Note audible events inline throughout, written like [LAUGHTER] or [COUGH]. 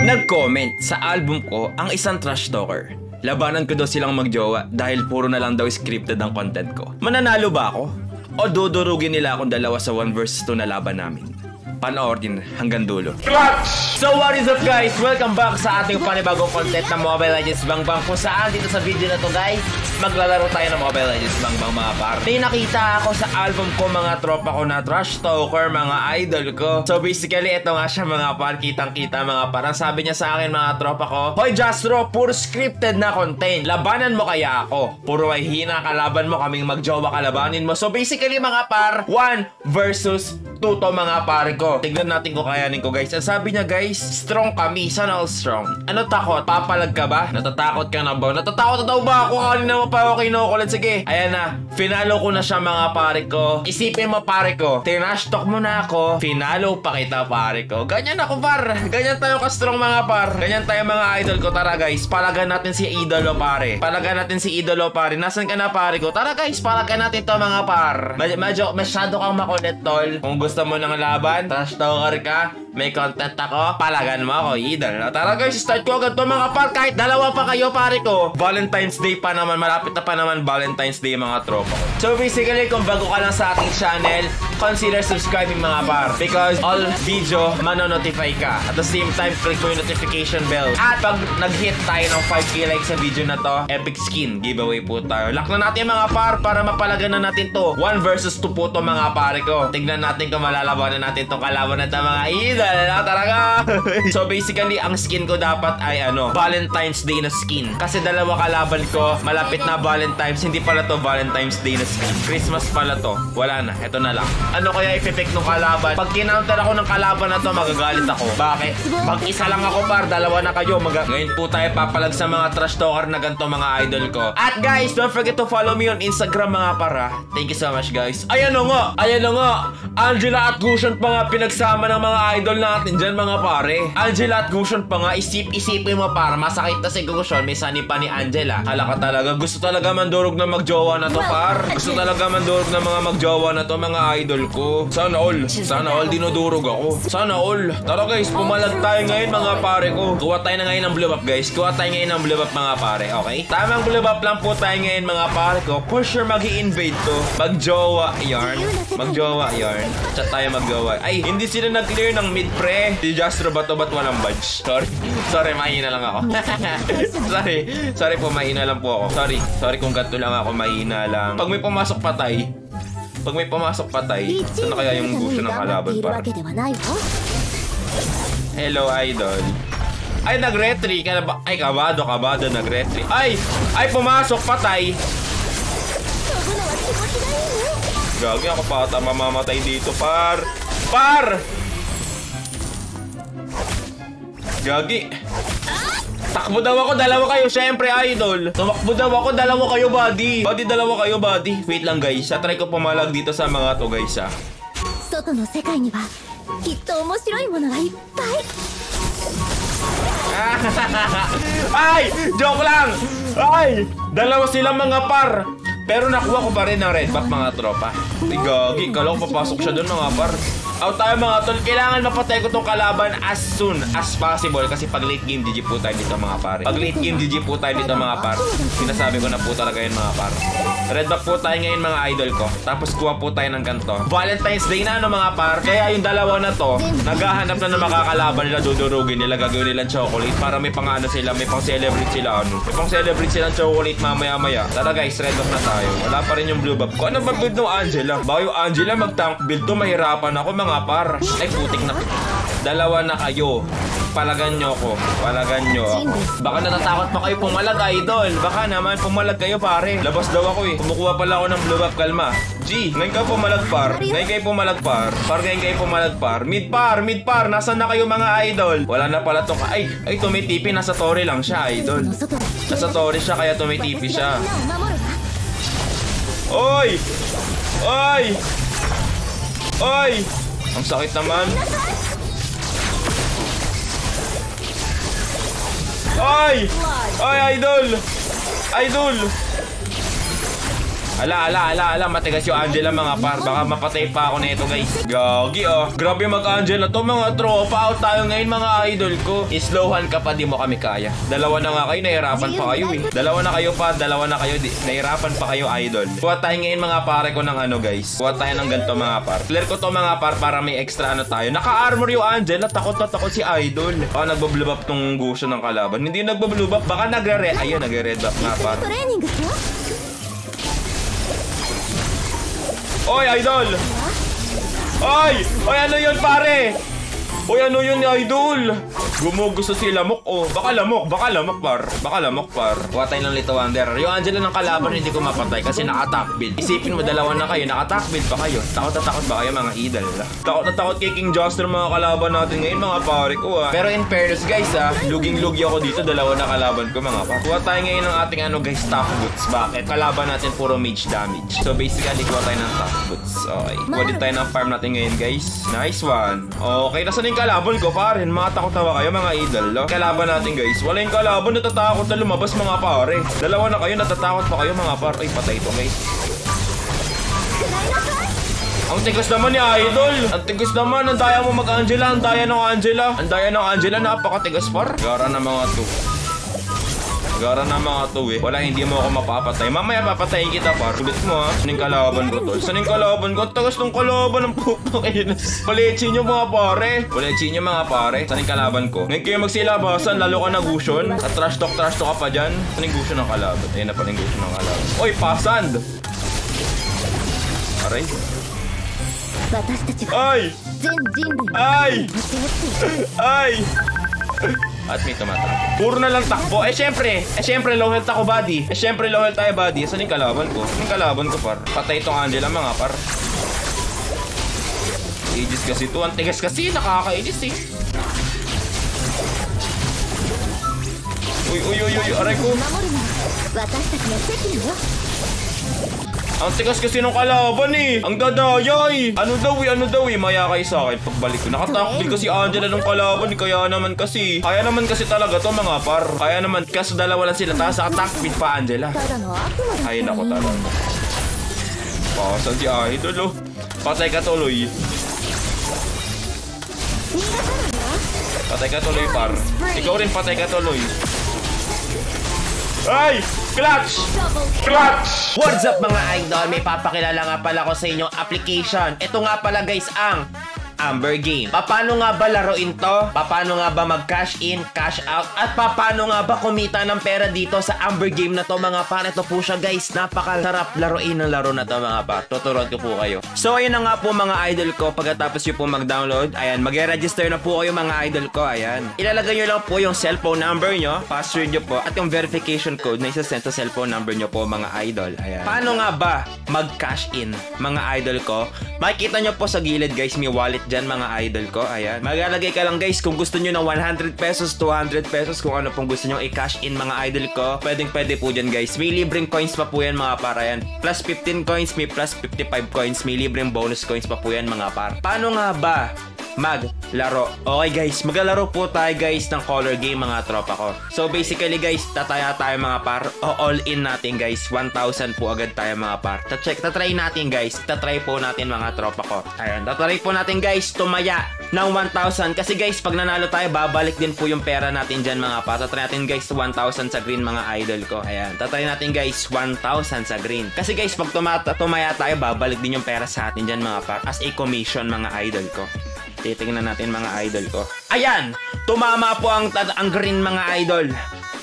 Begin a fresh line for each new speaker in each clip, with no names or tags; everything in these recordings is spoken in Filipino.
Nag-comment sa album ko ang isang trash talker. Labanan ko daw silang magjowa dahil puro na lang daw scripted ang content ko. Mananalo ba ako? O dudurugin nila akong dalawa sa 1 vs 2 na laban namin? Panoorin hanggang dulo. So what is up guys? Welcome back sa ating panibagong content na Mobile Legends Bang Bang kung saan dito sa video na to guys maglalaro tayo ng Mobile Legends Bang Bang mga par. May nakita ako sa album ko mga tropa ko na trash talker, mga idol ko. So basically ito nga siya mga par, kitang kita mga par. Ang sabi niya sa akin mga tropa ko, Hoy Jastro, puro scripted na content. Labanan mo kaya ako. Puro ay hina kalaban mo kaming magjowa kalabanin mo. So basically mga par, 1 versus 2 to mga pare ko. Tignan natin kung kayanin ko guys. Ang sabi niya guys, strong kami. Sana all strong. Ano takot? Papalag ka ba? Natatakot ka na ba? Natatakot na daw ba ako? Kanina mo pa ako kinukulit. Sige. Ayan na. Finalo ko na siya mga pare ko. Isipin mo pare ko. Tinash talk mo na ako. Finalo pa kita pare ko. Ganyan ako par. Ganyan tayo ka-strong mga par. Ganyan tayo mga idol ko. Tara guys. Palagan natin si idolo pare. Palagan natin si idolo pare. Nasaan ka na pare ko? Tara guys. Palagan natin to mga par. Medyo masyado kang makulit tol. Kung gusto mo ng laban, trash talker ka, may content ako, palagan mo ako, idol. Tara guys, start ko agad to mga par. Kahit dalawa pa kayo pare ko. Valentine's Day pa naman, malapit na pa naman Valentine's Day mga tropa ko. So basically, kung bago ka lang sa ating channel, consider subscribing mga par. Because all video, manonotify ka. At the same time, click mo yung notification bell. At pag nag-hit tayo ng 5k like sa video na to, epic skin giveaway po tayo. Lock na natin mga par para mapalagan na natin to. 1 versus 2 po to mga pare ko. Tignan natin kung malalabanan natin tong kalaban na mga idol. Na [LAUGHS] talaga. so basically, ang skin ko dapat ay ano, Valentine's Day na skin. Kasi dalawa kalaban ko, malapit na Valentine's. Hindi pala to Valentine's Day na skin. Christmas pala to. Wala na. Ito na lang. Ano kaya i-pick nung kalaban? Pag kinounter ako ng kalaban na to, magagalit ako. Bakit? Pag isa lang ako par, dalawa na kayo. Mag Ngayon po tayo papalag sa mga trash talker na ganito mga idol ko. At guys, don't forget to follow me on Instagram mga para. Thank you so much guys. Ayan na nga. Ayan na nga. Angela at Gushon pa nga pinagsama ng mga idol natin dyan mga pare. Angela at Gushon pa nga. Isip-isipin mo para masakit na si Gushon. May sani pa ni Angela. Hala ka talaga. Gusto talaga mandurog na magjowa na to par. Gusto talaga mandurog na mga magjowa na to mga idol ko. Sana all. Sana all dinudurog ako. Sana all. Tara guys, pumalag tayo ngayon mga pare ko. Kuha tayo na ngayon ng blue up guys. Kuha tayo ngayon ng blue up mga pare. Okay? Tamang blue up lang po tayo ngayon mga pare ko. For sure mag invade to. Magjowa yarn. Magjowa yarn. Chat tayo magjowa. Ay, hindi sila nag-clear ng mid pre. Si Jastro ba to ba't walang badge? Sorry. Sorry, mahina lang ako. [LAUGHS] Sorry. Sorry po, mahina lang po ako. Sorry. Sorry kung gato lang ako, mahina lang. Pag may pumasok patay, pag may pumasok patay, saan na kaya yung gusto ng kalaban para? Hello, idol. Ay, nag-retry ka na ba? Ay, kabado, kabado, nag-retry. Ay! Ay, pumasok, patay! Gagi ako pa ata mamamatay dito, par! Par! Gagi. Takbo daw ako, dalawa kayo, syempre, idol. Tumakbo daw ako, dalawa kayo, buddy. Buddy, dalawa kayo, buddy. Wait lang, guys. Sa try ko pumalag dito sa mga to, guys, ah.
ha. Soto no sekai ni wa, kitto omoshiroi mono ga ippai. [LAUGHS]
Ay! Joke lang! Ay! Dalawa silang mga par! Pero nakuha ko pa rin ng red buff mga tropa. Ay, gagi. Kala ko papasok siya doon mga par. Out tayo mga tol. Kailangan mapatay ko tong kalaban as soon as possible. Kasi pag late game, GG po tayo dito mga pare. Pag late game, GG po tayo dito mga par. Sinasabi ko na po talaga yun mga par. Red buff po tayo ngayon mga idol ko. Tapos kuha po tayo ng ganito. Valentine's Day na ano mga par. Kaya yung dalawa na to, naghahanap na ng makakalaban nila, dudurugin nila, gagawin nila chocolate para may pang ano sila, may pang celebrate sila ano. May pang celebrate silang chocolate mamaya maya. Tara guys, red buff na tayo tayo. Wala pa rin yung blue buff ko. Ano ba build ng Angela? Baka yung Angela mag-tank build to, mahirapan ako mga par. Ay, putik na. Dalawa na kayo. Palagan nyo ako. Palagan nyo ako. Baka natatakot pa kayo pumalag, idol. Baka naman pumalag kayo, pare. Labas daw ako eh. Kumukuha pala ako ng blue buff. Kalma. G, ngayon ka pumalag par. Ngayon kayo pumalag par. Par ngayon kayo pumalag par. Mid par, mid par. Nasaan na kayo mga idol? Wala na pala tong... Ay, ay tumitipi. Nasa torre lang siya, idol. Nasa torre siya kaya tumitipi siya. Oy! Oy! Oy! Ang sakit naman. Oy! Oy, idol! Idol!
Ala, ala, ala, ala, matigas yung Angela mga par. Baka mapatay pa ako nito guys. Gagi oh. Grabe mag-Angela to mga tropa. Out tayo ngayon mga idol ko. Islowhan ka pa, di mo kami kaya. Dalawa na nga kayo, nahirapan pa kayo eh. Dalawa na kayo pa, dalawa na kayo, di, nahirapan pa kayo idol. Kuha tayo ngayon mga pare ko ng ano guys. Kuha tayo ng ganito mga par. Clear ko to mga par para may extra ano tayo. Naka-armor yung Angela, takot na takot si idol. Baka nagbablue buff tong gusto ng kalaban. Hindi nagbablue buff, baka nagre-red. Ayun, nagre-red buff nga par. Oy, idol! Oy! Oy, ano yun, pare? Oy, ano yun, idol? Gumugusto si Lamok, oh. Baka Lamok, baka Lamok, par. Baka Lamok, par. Kuha tayo ng Little Wanderer. Yung Angela ng kalaban, hindi ko mapatay kasi naka-attack build. Isipin mo, dalawa na kayo, naka-attack build pa kayo. Takot na takot ba kayo, mga idol? Takot na takot kay King Joster mga kalaban natin ngayon, mga pare ko, ah. Pero in fairness, guys, ah, luging-lugi ako dito, dalawa na kalaban ko, mga par. Kuha tayo ngayon ng ating, ano, guys, tough boots. Bakit? Kalaban natin puro mage damage. So, basically, kuha tayo ng tough boots. Okay. Kuha din tayo ng farm natin ngayon, guys. Nice one. Okay, nasa na yung kalaban ko, pare? Mga takot na ba kayo, mga idol? no? Kalaban natin, guys. Wala yung kalaban, natatakot na lumabas, mga pare. Dalawa na kayo, natatakot pa kayo, mga pare. Ay, patay ito, guys. Ang tigas naman ni Idol. Ang tigas naman. Ang daya mo mag-Angela. Ang daya ng Angela. Ang daya ng Angela. Napakatigas par. Gara na mga to. Gara na mga to eh. Wala, hindi mo ako mapapatay. Mamaya papatayin kita par. Kulit mo ha. Saan yung kalaban ko tol? Saan yung kalaban ko? Tagas ng kalaban ng puto. Eh. Palitsi nyo mga pare. Palitsi nyo mga pare. Saan yung kalaban ko? Ngayon kayo magsilabasan. Lalo ka na gusyon. At trash talk, trash talk ka pa dyan. Saan yung gusyon ng kalaban? Ayun na pala yung gusyon ng kalaban. Oy, pasand! Aray. Ay! Ay! Ay! At may tumatakbo. Puro na lang takbo. Eh syempre, eh syempre low health ako buddy. Eh syempre low health tayo buddy. Saan yung kalaban ko? Yung kalaban ko par. Patay itong Angela mga par. Aegis kasi to. Ang tigas kasi. Nakakainis eh. Uy, uy, uy, uy. Aray ko. Ang sikas kasi ng kalaban eh. Ang dadayay. Ano daw eh, ano daw eh. Maya kayo sa akin pagbalik ko. Nakatakot Nakatakbil kasi Angela ng kalaban. Kaya naman kasi. Kaya naman kasi talaga to mga par. Kaya naman. Kaso dalawa lang sila. Tapos nakatakbil pa Angela. Ay nako talaga. Pasan si Idol oh. Patay ka tuloy. Patay ka tuloy par. Ikaw rin patay ka tuloy. Ay! Clutch! Clutch!
What's up mga idol? May papakilala nga pala ko sa inyong application. Ito nga pala guys ang Amber Game. Paano nga ba laruin to? Paano nga ba mag-cash in, cash out? At paano nga ba kumita ng pera dito sa Amber Game na to mga par? Ito po siya guys. Napakasarap laruin ng laro na to mga par. Tuturuan ko po kayo. So ayun na nga po mga idol ko. Pagkatapos nyo po mag-download, ayan, mag-register na po kayo mga idol ko. Ayan. Ilalagay nyo lang po yung cellphone number nyo, password nyo po, at yung verification code na isasend sa cellphone number nyo po mga idol. Ayan. Paano nga ba mag-cash in mga idol ko? Makikita nyo po sa gilid guys, may wallet dyan mga idol ko. Ayan. Maglalagay ka lang guys kung gusto nyo ng 100 pesos, 200 pesos, kung ano pong gusto nyo i-cash in mga idol ko. Pwedeng pwede po dyan guys. May libreng coins pa po yan mga para yan. Plus 15 coins, may plus 55 coins, may libreng bonus coins pa po yan mga par. Paano nga ba maglaro. Okay guys, maglalaro po tayo guys ng color game mga tropa ko. So basically guys, tataya tayo mga par. O all in natin guys. 1,000 po agad tayo mga par. Ta-check, tatry natin guys. Tatry po natin mga tropa ko. Ayan, tatry po natin guys tumaya ng 1,000. Kasi guys, pag nanalo tayo, babalik din po yung pera natin dyan mga par. Tatry natin guys 1,000 sa green mga idol ko. Ayan, tatry natin guys 1,000 sa green. Kasi guys, pag tumata, tumaya tayo, babalik din yung pera sa atin dyan mga par. As a commission mga idol ko. Titingnan natin mga idol ko. Ayan! Tumama po ang, ang green mga idol.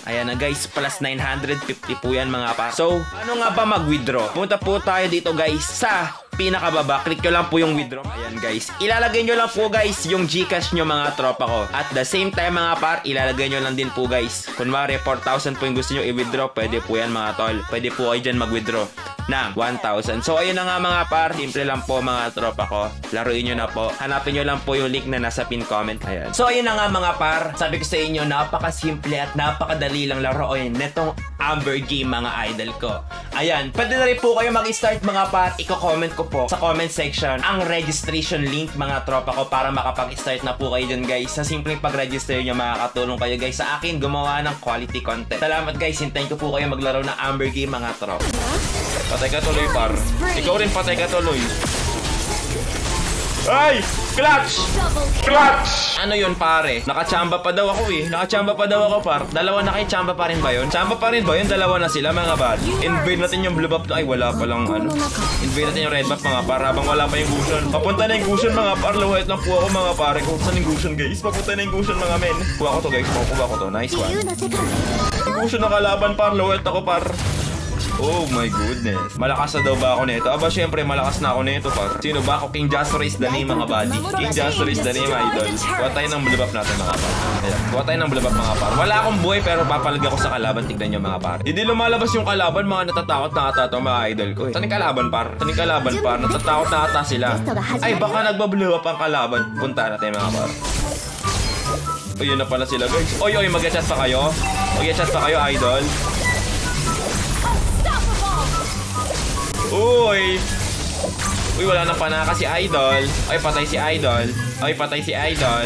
Ayan na guys, plus 950 po yan mga pa. So, ano nga ba mag-withdraw? Punta po tayo dito guys sa pinakababa. Click nyo lang po yung withdraw. Ayan guys. Ilalagay nyo lang po guys yung Gcash nyo mga tropa ko. At the same time mga par, ilalagay nyo lang din po guys. Kunwari 4,000 po yung gusto nyo i-withdraw, pwede po yan mga tol. Pwede po kayo dyan mag-withdraw ng 1,000. So ayun na nga mga par, simple lang po mga tropa ko. Laruin nyo na po. Hanapin nyo lang po yung link na nasa pin comment. Ayan. So ayun na nga mga par, sabi ko sa inyo, napaka-simple at napakadali lang laruin netong Amber Game mga idol ko. Ayan, pwede na rin po kayo mag-start mga par. Iko-comment ko po sa comment section ang registration link mga tropa ko para makapag-start na po kayo dyan guys. Sa simpleng pag-register nyo, makakatulong kayo guys sa akin gumawa ng quality content. Salamat guys, hintayin ko po kayo maglaro ng Amber Game mga tropa. Patay ka tuloy, par. Ikaw rin patay ka tuloy. Ay! Clutch! Clutch! Ano yun pare? Nakachamba pa daw ako eh. Nakachamba pa daw ako par. Dalawa na kay chamba pa rin ba yun? Chamba pa rin ba yun? Dalawa na sila mga bad. Invade natin yung blue buff. Ay wala palang ano. Invade natin yung red buff mga par. Habang wala pa yung Gushan. Papunta na yung Gushan mga par. Lawet lang po ako mga pare. Kung saan yung Gushan guys. Papunta na yung Gushan mga men. Kuha ko to guys. Kuha ko to. Nice one.
Yung
Gushan na par. Lawet ako par. Oh my goodness. Malakas na daw ba ako nito? Aba, syempre, malakas na ako nito par. Sino ba ako? King Jasper is the name, mga buddy. King Jasper is the name, idol. Kuha tayo ng buff natin, mga par. Ayan, kuha tayo ng buff, mga par. Wala akong buhay, pero papalag ako sa kalaban. Tignan nyo, mga par. Hindi lumalabas yung kalaban, mga natatakot na ata to, mga idol ko. Eh. Saan yung kalaban, par? Saan yung kalaban, par? Natatakot na ata sila. Ay, baka nagbablue up ang kalaban. Punta natin, mga par. O, yun na pala sila, guys. Oy, oy, mag-chat pa kayo? Mag-chat pa kayo, idol? Uy, wala nang panaka si Idol. Ay, patay si Idol. Ay, patay si Idol.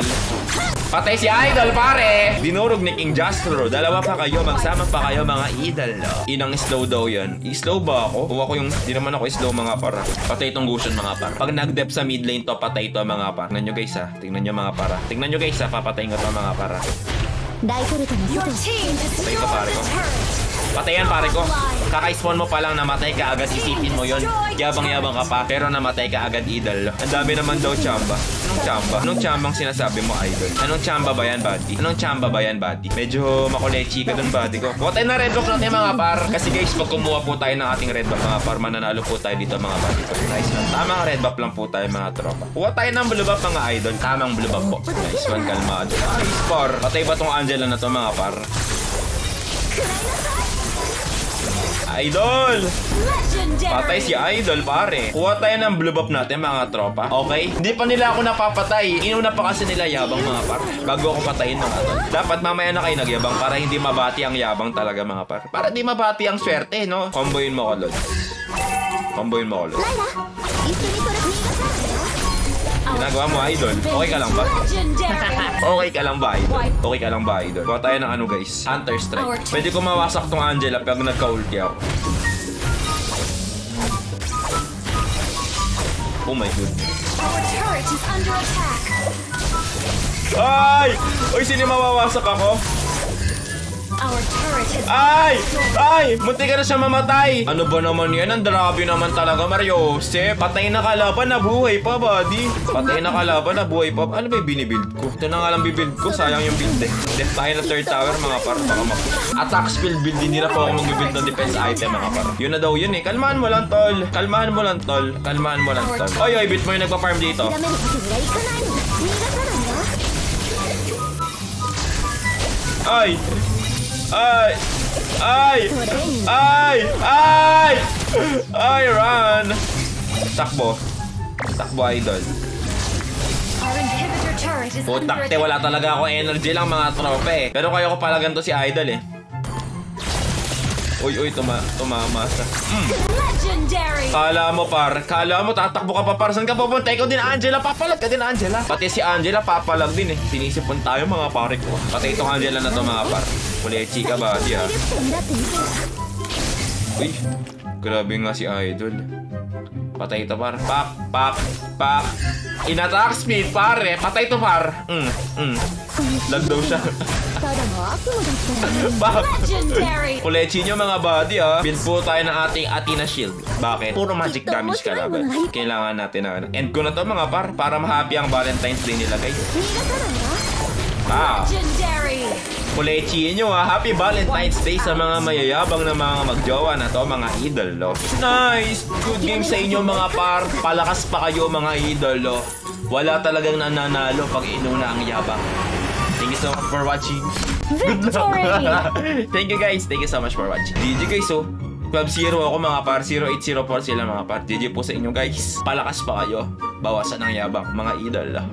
Patay si Idol, pare! Dinurog ni King Jastro. Dalawa pa kayo. Magsama pa kayo, mga idol. No? Inang slow daw yun. I-slow ba ako? Kung ako yung... Di naman ako slow, mga para. Ah. Patay itong Gushan, mga para. Pag nag-dep sa mid lane to, patay ito, mga para. Tingnan nyo, guys, ha. Tingnan nyo, mga para. Ah. Tingnan nyo, guys, ha. Papatay nga to, mga para.
Dai
ko
na
natin.
Patay ito, pare
destroyed
ko.
a turret.
Patay yan, pare ko. Kaka-spawn mo pa lang, namatay ka agad. Isipin mo yon. Yabang-yabang ka pa, pero namatay ka agad, idol. Ang dami naman daw chamba. Anong chamba? Anong chambang sinasabi mo, idol? Anong chamba ba yan, buddy? Anong chamba ba yan, buddy? Medyo makulechi ka dun, buddy ko. Kuha tayo na red block natin, mga par. Kasi guys, pag kumuha po tayo ng ating red buff, mga par, mananalo po tayo dito, mga buddy ko. Nice one. Tamang red buff lang po tayo, mga tropa. Kuha tayo ng blue buff, mga idol. Tamang blue buff po. Nice one, kalmado. Nice par. Patay ba tong Angela na to, mga par? Idol! Patay si Idol, pare. Kuha tayo ng blue buff natin, mga tropa. Okay? Hindi pa nila ako napapatay. Inuna pa kasi nila yabang, mga par. Bago ako patayin, mga tol. Dapat mamaya na kayo nagyabang para hindi mabati ang yabang talaga, mga par. Para hindi mabati ang swerte, no? Comboyin mo ko, Lord. Comboyin mo ko, Lord. Ginagawa mo, Idol. Okay ka lang ba? Okay ka lang ba, Idol? Okay ka lang ba, Idol? Kuha tayo ng ano, guys. Hunter Strike. Pwede ko mawasak tong Angela pag nagka-ulti ako. Oh my goodness.
Our turret is under attack.
Ay! Uy, sino mawawasak ako? Ay! Ay! Munti ka na siya mamatay! Ano ba naman yan? Ang drabi naman talaga, Mario. Jose. Patay na kalaban na buhay pa, buddy. Patay na kalaban na buhay pa. Ano ba yung binibuild ko? Ito na nga lang bibuild ko. Sayang yung build eh. Death tayo na third tower, mga par. Baka mag... Attack skill build. Hindi na po ako mag-build ng defense item, mga par. Yun na daw yun eh. Kalmahan mo lang, tol. Kalmahan mo lang, tol. Kalmahan mo lang, tol. Oy, oy, bit mo yung nagpa-farm dito. Ay! Ay! Ay! Ay! Ay! Ay, run! Takbo. Takbo, idol. Putak, te, wala talaga ako energy lang mga tropa. Eh. Pero kayo ko pala ganito si idol eh. Uy, uy, tuma tumama sa...
Mm.
Kala mo, par. Kala mo, tatakbo ka pa, par. Saan ka pupunta? Ikaw din, Angela. Papalag ka din, Angela. Pati si Angela, papalag din eh. Sinisipon tayo, mga pare ko. Pati itong Angela na to, mga par. Kulechi ka ba,
siya?
Uy, grabe nga si Idol. Patay ito, par. Pak, pak, pak. Inatak speed, pare. Patay ito, par. Mm, mm. Lag daw siya.
Bak!
Kulechi nyo mga body ah. Build po tayo ng ating Athena Shield. Bakit? Eh. Puro magic damage ka laban. Kailangan natin na. Ano. End ko na to mga par. Para ma-happy ang Valentine's Day nila guys.
Ah!
ah.
Legendary.
kulechi nyo ah. Happy Valentine's Day sa mga mayayabang na mga magjowa na to mga idol lo. Nice! Good game sa inyo mga par. Palakas pa kayo mga idol lo. Wala talagang nananalo pag inuna ang yabang. Thank you so much for watching. Good luck. [LAUGHS] Thank you guys. Thank you so much for watching. GG guys oh. Club Zero ako mga par. 0804 sila mga par. GG po sa inyo guys. Palakas pa kayo. Bawasan ang yabang mga idol.